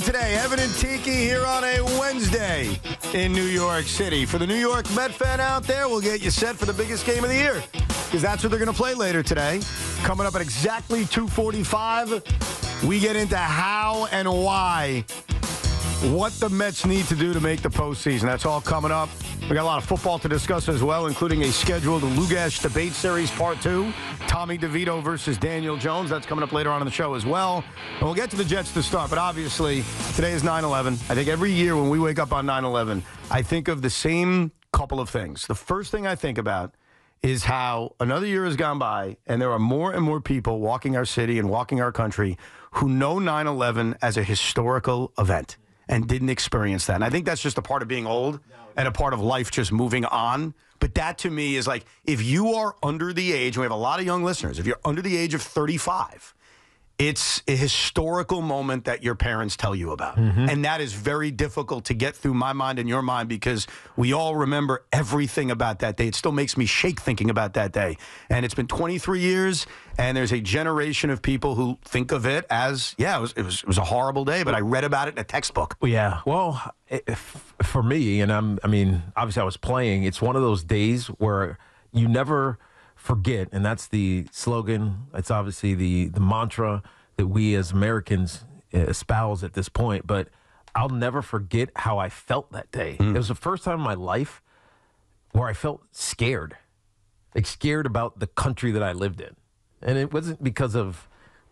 today. Evan and Tiki here on a Wednesday in New York City. For the New York Met fan out there, we'll get you set for the biggest game of the year because that's what they're going to play later today. Coming up at exactly 2:45, we get into how and why what the Mets need to do to make the postseason. That's all coming up. We got a lot of football to discuss as well, including a scheduled Lugash debate series part two. Tommy DeVito versus Daniel Jones. That's coming up later on in the show as well. And we'll get to the Jets to start. But obviously, today is 9 11. I think every year when we wake up on 9 11, I think of the same couple of things. The first thing I think about is how another year has gone by and there are more and more people walking our city and walking our country who know 9 11 as a historical event and didn't experience that. And I think that's just a part of being old and a part of life just moving on. But that to me is like if you are under the age, and we have a lot of young listeners, if you're under the age of 35, it's a historical moment that your parents tell you about. Mm-hmm. And that is very difficult to get through my mind and your mind because we all remember everything about that day. It still makes me shake thinking about that day. And it's been 23 years, and there's a generation of people who think of it as, yeah, it was, it was, it was a horrible day, but I read about it in a textbook. Yeah. Well, if, for me, and I'm, I mean, obviously I was playing. It's one of those days where you never forget, and that's the slogan. It's obviously the the mantra that we as Americans uh, espouse at this point. But I'll never forget how I felt that day. It was the first time in my life where I felt scared, like scared about the country that I lived in, and it wasn't because of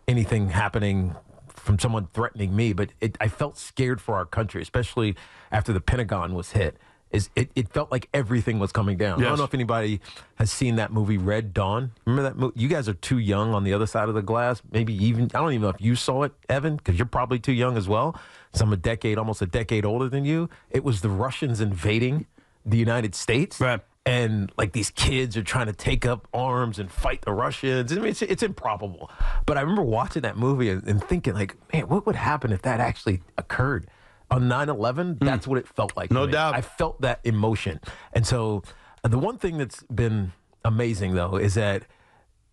anything happening from someone threatening me, but it, I felt scared for our country, especially after the Pentagon was hit. Is it, it felt like everything was coming down. I don't know if anybody has seen that movie Red Dawn. Remember that movie? You guys are too young on the other side of the glass. Maybe even I don't even know if you saw it, Evan, because you're probably too young as well. So I'm a decade, almost a decade older than you. It was the Russians invading the United States Right. and like these kids are trying to take up arms and fight the Russians. I mean, it's, it's improbable. But I remember watching that movie and, and thinking, like, man, what would happen if that actually occurred? On 9 11, that's what it felt like. No doubt. I felt that emotion. And so uh, the one thing that's been amazing, though, is that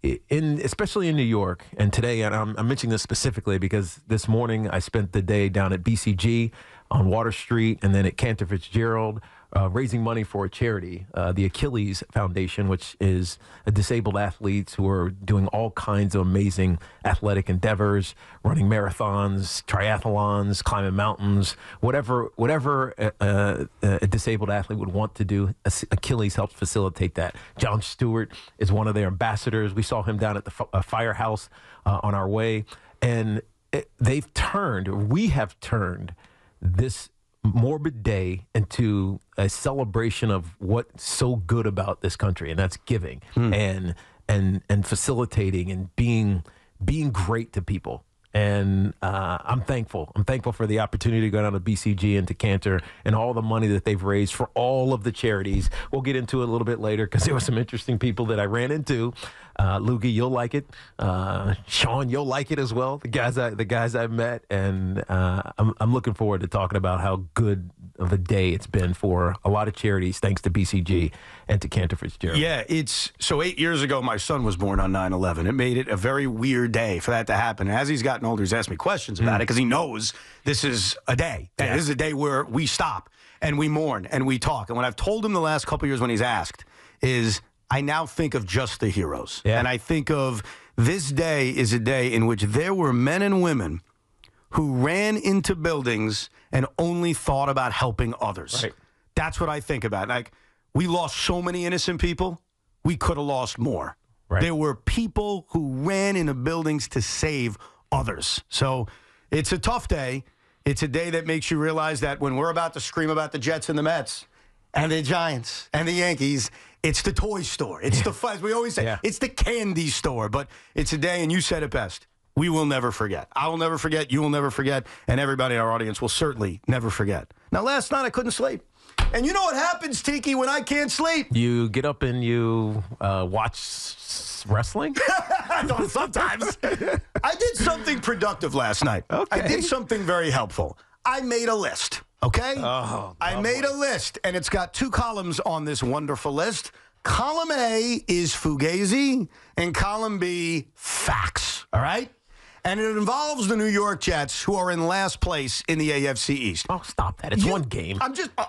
in especially in New York and today, and I'm, I'm mentioning this specifically because this morning I spent the day down at BGC on Water Street and then at Cantor Fitzgerald uh, raising money for a charity, uh, the Achilles Foundation, which is a disabled athletes who are doing all kinds of amazing athletic endeavors, running marathons, triathlons, climbing mountains, whatever whatever a, a, a disabled athlete would want to do. Achilles helps facilitate that. Jon Stewart is one of their ambassadors. We saw him down at the fi- uh, firehouse uh, on our way, and it, they've turned. We have turned this morbid day into a celebration of what's so good about this country, and that's giving hmm. and and and facilitating and being being great to people. And uh, I'm thankful. I'm thankful for the opportunity to go down to BGC and to Cantor and all the money that they've raised for all of the charities. We'll get into it a little bit later because there were some interesting people that I ran into. Uh, Loogie, you'll like it. Uh, Sean, you'll like it as well. The guys, I, the guys I've met, and uh, I'm, I'm looking forward to talking about how good of a day it's been for a lot of charities, thanks to BGC and to Cantor Fitzgerald. Yeah, it's so eight years ago, my son was born on 9 11. It made it a very weird day for that to happen. And as he's gotten older, he's asked me questions about hmm. it because he knows this is a day. Yeah. This is a day where we stop and we mourn and we talk. And what I've told him the last couple years when he's asked is I now think of just the heroes. Yeah. And I think of this day is a day in which there were men and women who ran into buildings and only thought about helping others. Right. That's what I think about. Like we lost so many innocent people, we could have lost more. Right. There were people who ran into buildings to save others. So it's a tough day. It's a day that makes you realize that when we're about to scream about the Jets and the Mets and the Giants and the Yankees, it's the toy store. It's the fuzz. We always say Yeah. it's the candy store, but it's a day, and you said it best. We will never forget. I will never forget. You will never forget. And everybody in our audience will certainly never forget. Now, last night I couldn't sleep. And you know what happens, Tiki, when I can't sleep? You get up and you uh, watch wrestling. Sometimes. I did something productive last night. Okay. I did something very helpful. I made a list. Okay? Oh, I made a list, and it's got two columns on this wonderful list. Column A is Fugazi, and column B, facts. All right? And it involves the New York Jets, who are in last place in the AFC East. Oh, stop that! It's You- one game. I'm just, uh,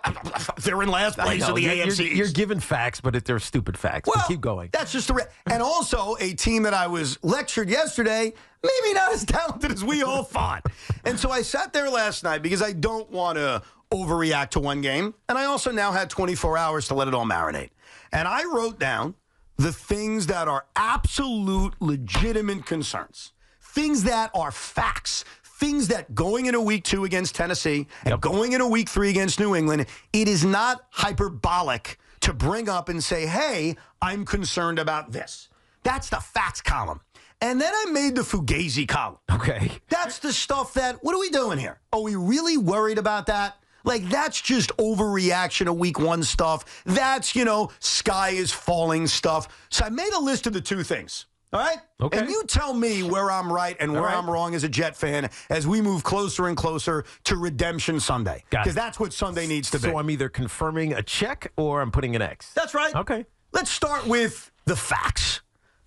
they're in last place in the you're, AFC you're, East. you're giving facts, but it, they're stupid facts. But keep going. That's just a re- and also a team that I was lectured yesterday, maybe not as talented as we all thought. And so I sat there last night because I don't want to overreact to one game, and I also now had 24 hours to let it all marinate. And I wrote down the things that are absolute legitimate concerns, things that are facts. Things that going into week two against Tennessee and Yep. going into week three against New England, it is not hyperbolic to bring up and say, hey, I'm concerned about this. That's the facts column. And then I made the Fugazi column. Okay. That's the stuff that, what are we doing here? Are we really worried about that? Like, that's just overreaction of week one stuff. That's, you know, sky is falling stuff. So I made a list of the two things. All right? Okay. And you tell me where I'm right and where right. I'm wrong as a Jet fan as we move closer and closer to Redemption Sunday. Because that's what Sunday needs to be. So I'm either confirming a check or I'm putting an X. That's right. Okay. Let's start with the facts.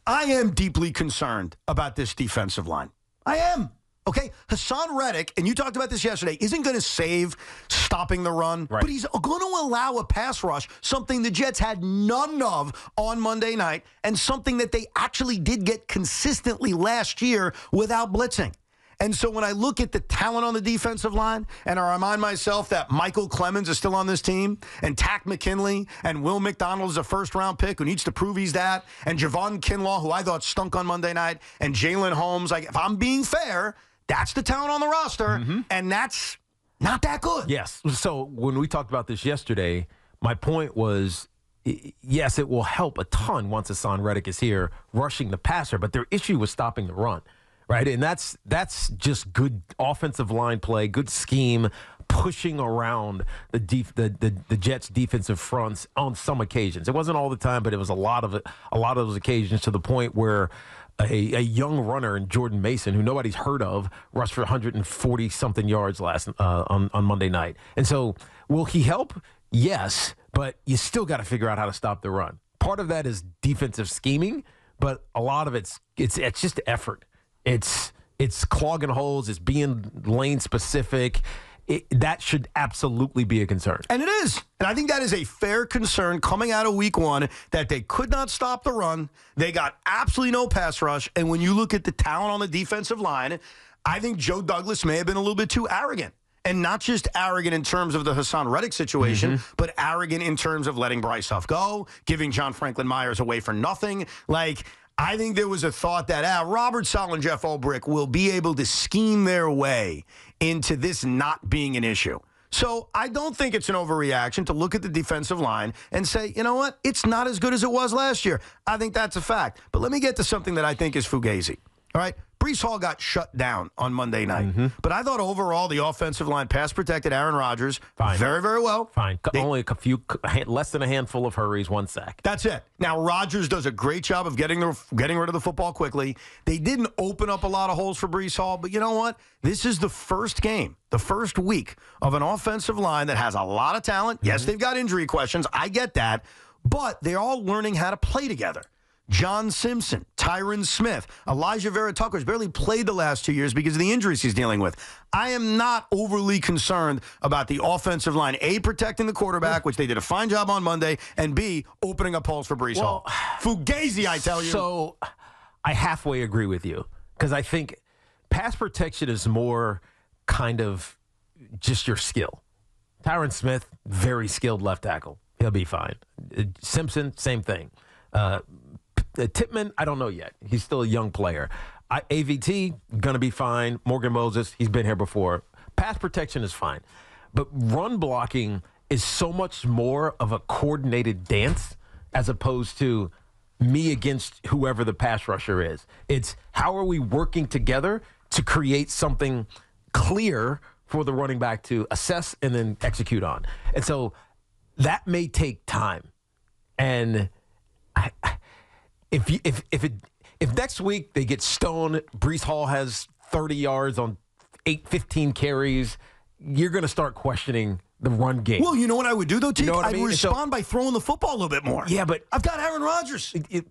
I am deeply concerned about this defensive line. I am. Okay, Haason Reddick, and you talked about this yesterday, isn't going to save stopping the run, Right. but he's going to allow a pass rush, something the Jets had none of on Monday night, and something that they actually did get consistently last year without blitzing. And so when I look at the talent on the defensive line and I remind myself that Micheal Clemons is still on this team and Tack McKinley and Will McDonald is a first round pick who needs to prove he's that and Javon Kinlaw, who I thought stunk on Monday night, and Jalen Holmes, like if I'm being fair, that's the talent on the roster, mm-hmm. and that's not that good. Yes. So when we talked about this yesterday, my point was yes, it will help a ton once Haason Reddick is here rushing the passer, but their issue was stopping the run. Right. And that's that's just good offensive line play, good scheme, pushing around the def- the, the the Jets defensive fronts on some occasions. It wasn't all the time, but it was a lot of a lot of those occasions to the point where a, a young runner in Jordan Mason, who nobody's heard of, rushed for 140 something yards last uh, on on Monday night. And so, will he help? Yes, but you still got to figure out how to stop the run. Part of that is defensive scheming, but a lot of it's it's it's just effort. It's it's clogging holes. It's being lane specific. It, that should absolutely be a concern. And it is. And I think that is a fair concern coming out of week one that they could not stop the run. They got absolutely no pass rush. And when you look at the talent on the defensive line, I think Joe Douglas may have been a little bit too arrogant. And not just arrogant in terms of the Haason Reddick situation, mm-hmm. but arrogant in terms of letting Bryce Huff go, giving John Franklin Myers away for nothing. Like, I think there was a thought that ah, Robert Saleh and Jeff Ulbrich will be able to scheme their way into this not being an issue. So I don't think it's an overreaction to look at the defensive line and say, you know what, it's not as good as it was last year. I think that's a fact. But let me get to something that I think is fugazi. All right. Breece Hall got shut down on Monday night. Mm-hmm. But I thought overall the offensive line pass protected Aaron Rodgers Fine. very, very well. Fine, They- only a few, less than a handful of hurries, one sack. That's it. Now Rodgers does a great job of getting the getting rid of the football quickly. They didn't open up a lot of holes for Breece Hall, but you know what? This is the first game, the first week of an offensive line that has a lot of talent. Yes, they've got injury questions. I get that, but they're all learning how to play together. John Simpson, Tyron Smith, Alijah Vera-Tucker's barely played the last two years because of the injuries he's dealing with. I am not overly concerned about the offensive line. A, protecting the quarterback, which they did a fine job on Monday, and B, opening up holes for Breece Well, Hall. Fugazi, I tell you. So I halfway agree with you because I think pass protection is more kind of just your skill. Tyron Smith, very skilled left tackle. He'll be fine. Uh, Simpson, same thing. Uh, uh, I don't know yet. He's still a young player. I, AVT, going to be fine. Morgan Moses, he's been here before. Pass protection is fine. But run blocking is so much more of a coordinated dance as opposed to me against whoever the pass rusher is. It's how are we working together to create something clear for the running back to assess and then execute on. And so that may take time. And I, I- if you, if if it if next week they get stoned, Breece Hall has 30 yards on eight, 15 carries, you're going to start questioning the run game. well, you know what I would do, though, Teak? know what I mean? So- respond by throwing the football a little bit more. yeah, but I've got Aaron Rodgers. it-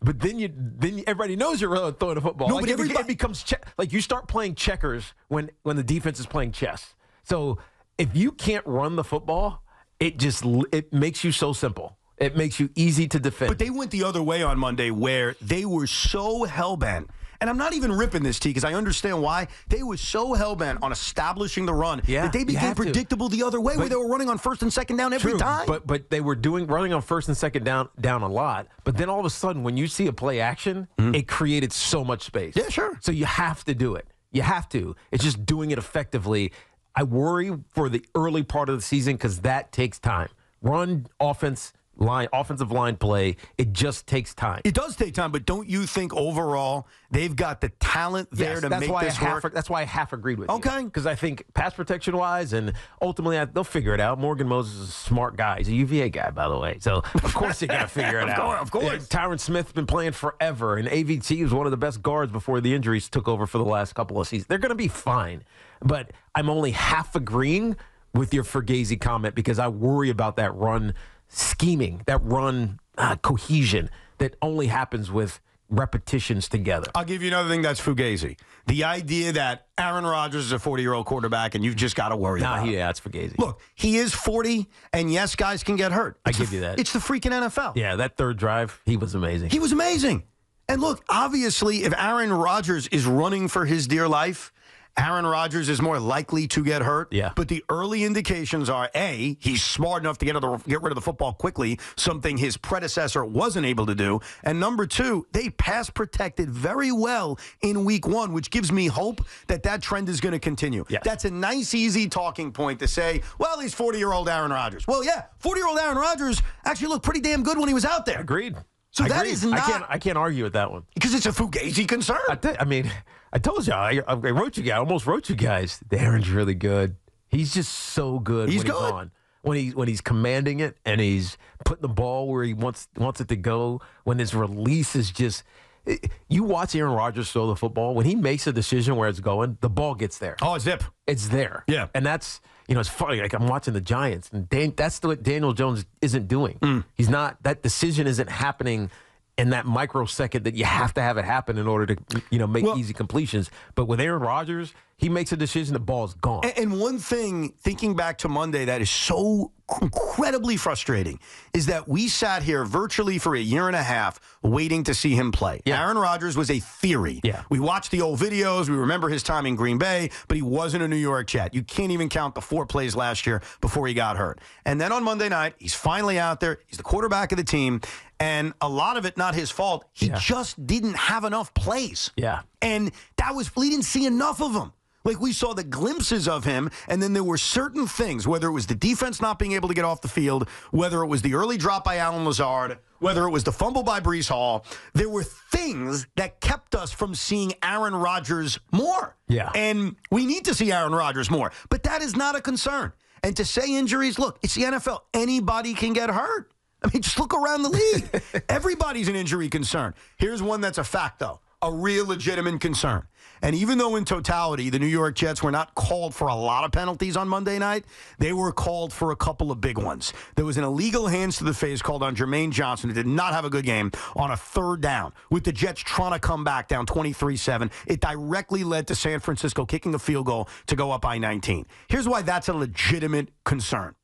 But then you then everybody knows you're really throwing the football. No, like but everybody- it becomes che- like you start playing checkers when when the defense is playing chess. So if you can't run the football, it just it makes you so simple. It makes you easy to defend. But they went the other way on Monday where they were so hell bent. And I'm not even ripping this, T, because I understand why. They were so hell bent on establishing the run Yeah, that they became have to. predictable the other way, where they were running on first and second down every True, time. But but they were doing running on first and second down down a lot. But then all of a sudden, when you see a play action, it created so much space. Mm-hmm. Yeah, sure. So you have to do it. You have to. It's just doing it effectively. I worry for the early part of the season because that takes time. Run offense line, offensive line play. It just takes time. it does take time, but don't you think overall they've got the talent there Yes, to that's make why this I half, work? That's why I half agreed with you. Okay. Because I think pass protection wise, and ultimately I, they'll figure it out. Morgan Moses is a smart guy. He's a UVA guy, by the way. So of course they got to figure it Of out. course, of course. Yeah, Tyron Smith's been playing forever, and AVT was one of the best guards before the injuries took over for the last couple of seasons. they're going to be fine, but I'm only half agreeing with your Fergazi comment because I worry about that run scheming, that run uh, cohesion that only happens with repetitions together. I'll give you another thing that's fugazi. The idea that Aaron Rodgers is a 40 year old quarterback and you've just got to worry Nah, about he, it. yeah, that's Fergazi. Look, he is 40, and yes, guys can get hurt. I give the- you that. It's the freaking NFL. Yeah, that third drive, he was amazing. He was amazing. And look, obviously, if Aaron Rodgers is running for his dear life, Aaron Rodgers is more likely to get hurt. Yeah. But the early indications are A, he's smart enough to get, the, get rid of the football quickly, something his predecessor wasn't able to do. And number two, they pass protected very well in week one, which gives me hope that that trend is going to continue. Yes. That's a nice, easy talking point to say, well, he's 40 year old Aaron Rodgers. Well, yeah, 40 year old Aaron Rodgers actually looked pretty damn good when he was out there. Agreed. So I that agreed. is I not- can't. I can't argue with that one. Because it's a fugazi concern. I, thi- I mean, I told you. I, I wrote you guys. I almost wrote you guys. Aaron's really good. He's just so good He's when good. he's on. When he when he's commanding it and he's putting the ball where he wants wants it to go. When his release is just. Eh, you watch Aaron Rodgers throw the football. When he makes a decision where it's going, the ball gets there. Oh, zip. It's there. Yeah. And that's, you know, it's funny. Like I'm watching the Giants, and Dan, that's what Daniel Jones isn't doing. Mm. He's not, that decision isn't happening in that microsecond that you have to have it happen in order to, you know, make Well- easy completions. But with Aaron Rodgers, he makes a decision, the ball's gone. And, and one thing, thinking back to Monday, that is so incredibly frustrating is that we sat here virtually for a year and a half waiting to see him play. Yeah. Aaron Rodgers was a theory. Yeah. We watched the old videos. We remember his time in Green Bay, but he wasn't a New York Jet. You can't even count the four plays last year before he got hurt. And then on Monday night, he's finally out there. He's the quarterback of the team. And a lot of it not his fault. He Yeah. just didn't have enough plays. Yeah. And that was, we didn't see enough of him. Like we saw the glimpses of him, and then there were certain things, whether it was the defense not being able to get off the field, whether it was the early drop by Allen Lazard, whether it was the fumble by Breece Hall, there were things that kept us from seeing Aaron Rodgers more. Yeah. And we need to see Aaron Rodgers more, but that is not a concern. And to say injuries, look, it's the NFL. Anybody can get hurt. I mean, just look around the league. Everybody's an injury concern. Here's one that's a fact, though a real legitimate concern. And even though in totality, the New York Jets were not called for a lot of penalties on Monday night, they were called for a couple of big ones. There was an illegal hands to the face called on Jermaine Johnson, who did not have a good game, on a third down, with the Jets trying to come back down 23 7. It directly led to San Francisco kicking a field goal to go up by 19. Here's why that's a legitimate concern.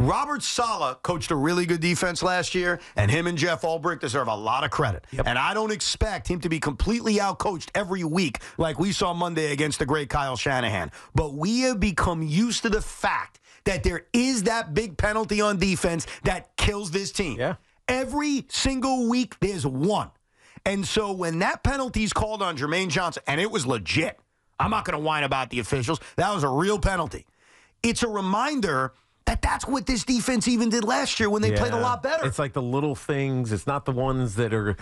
Robert Saleh coached a really good defense last year, and him and Jeff Ulbrich deserve a lot of credit. And I don't expect him to be completely outcoached every week like we saw Monday against the great Kyle Shanahan. But we have become used to the fact that there is that big penalty on defense that kills this team. Yeah. Every single week, there's one. And so when that penalty is called on Jermaine Johnson, and it was legit, I'm not going to whine about the officials. That was a real penalty. It's a reminder that that's what this defense even did last year when they played a lot better. It's like the little things. It's not the ones that are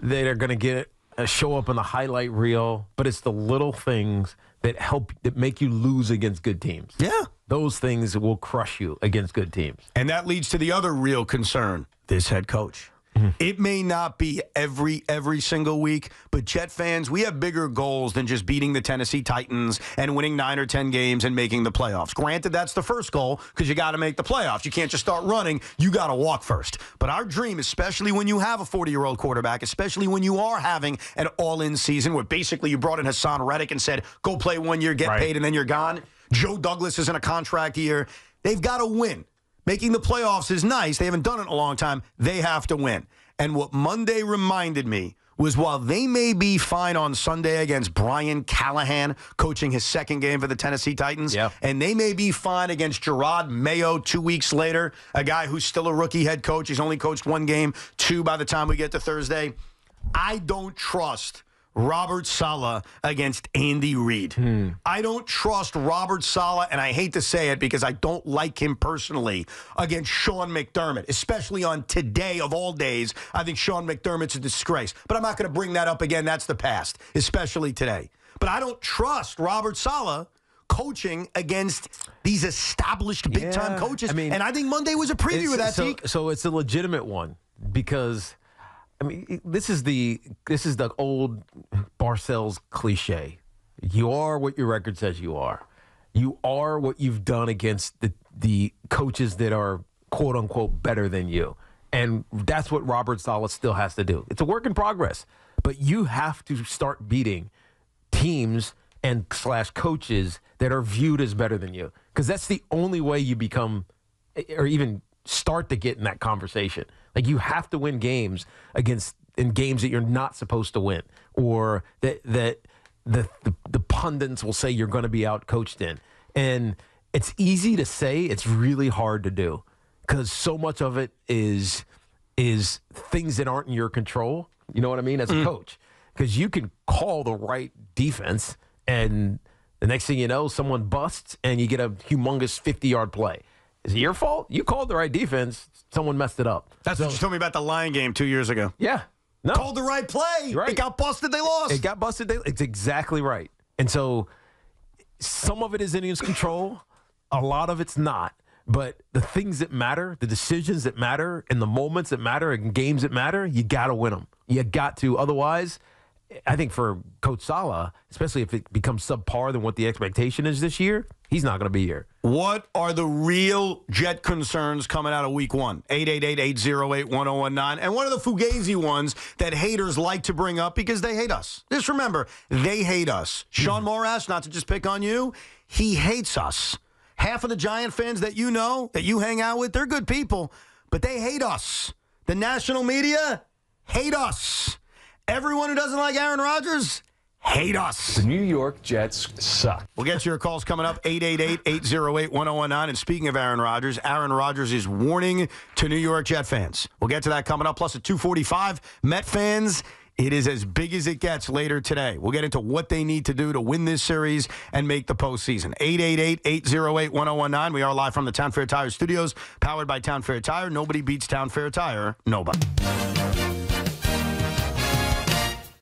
that are going to get uh, show up in the highlight reel, but it's the little things that help that make you lose against good teams. yeah. Those things will crush you against good teams. And that leads to the other real concern this head coach. Mm-hmm. It may not be every every single week, but Jet fans, we have bigger goals than just beating the Tennessee Titans and winning 9 or 10 games and making the playoffs. Granted, that's the first goal because you got to make the playoffs. You can't just start running, you got to walk first. But our dream, especially when you have a 40-year-old quarterback, especially when you are having an all-in season where basically you brought in Haason Reddick and said, "Go play one year, get Right. paid and then you're gone." Joe Douglas is in a contract year. They've got to win. Making the playoffs is nice. They haven't done it in a long time. They have to win. And what Monday reminded me was while they may be fine on Sunday against Brian Callahan, coaching his second game for the Tennessee Titans, Yeah. and they may be fine against Jerod Mayo two weeks later, a guy who's still a rookie head coach. He's only coached one game, two by the time we get to Thursday. I don't trust Robert Saleh against Andy Reid. Hmm. I don't trust Robert Saleh, and I hate to say it because I don't like him personally, against Sean McDermott, especially on today of all days. I think Sean McDermott's a disgrace. But I'm not going to bring that up again. That's the past, especially today. But I don't trust Robert Saleh coaching against these established big time Yeah, coaches. I mean, and I think Monday was a preview of that, so, so it's a legitimate one because I mean this is the this is the old Parcells' cliche. You are what your record says you are. You are what you've done against the the coaches that are quote unquote better than you. And that's what Robert Saleh still has to do. It's a work in progress. But you have to start beating teams and slash coaches that are viewed as better than you because that's the only way you become or even start to get in that conversation like you have to win games against in games that you're not supposed to win or that that the the, the pundits will say you're going to be out coached in. And it's easy to say it's really hard to do because so much of it is is things that aren't in your control. You know what i mean? As a mm. coach. Because you can call the right defense and the next thing you know someone busts and you get a humongous 50 yard play is it your fault you called the right defense someone messed it up That's what you told me about the Lion game two years ago. yeah no Called the right play. Right. It got busted. They lost. it got busted they- it's exactly right and so some of it is in his control a lot of it's not but the things that matter the decisions that matter and the moments that matter and games that matter you got to win them you got to otherwise i think for coach Saleh, especially if it becomes subpar than what the expectation is this year he's not going to be here What are the real Jet concerns coming out of week one? 888-808-1019. And one of the Fugazi ones that haters like to bring up because they hate us? Just remember, they hate us. Sean mm-hmm. Morass, not to just pick on you, he hates us. Half of the Giant fans that you know, that you hang out with, they're good people, but they hate us. The national media hate us. Everyone who doesn't like Aaron Rodgers hate us. The New York Jets suck. We'll get to your calls coming up 888-808-1019 and speaking of Aaron Rodgers, Aaron Rodgers is warning to New York Jet fans. We'll get to that coming up plus at 245 Met fans it is as big as it gets later today. We'll get into what they need to do to win this series and make the postseason. 888-808-1019. We are live from the Town Fair Tire Studios, powered by Town Fair Tire. Nobody beats Town Fair Tire. Nobody.